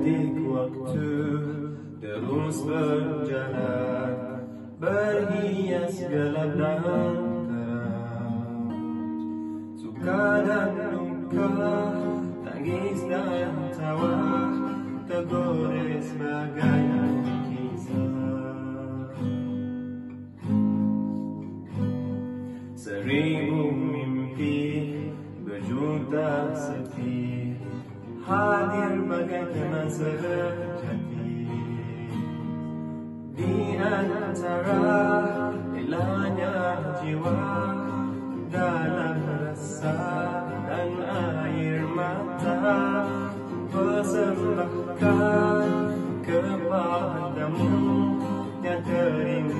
detik waktu terus berjalan Berhias gelap dan terang. Suka dan duka, tangis dan tawa Tergores bagai Seribu mimpi berjuta sepi Hadir bagai teman sejati Di antara hilangnya jiwa Dalam rasa dan air mata Persembahkan kepadamu Yang terindah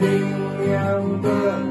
dirimu yang.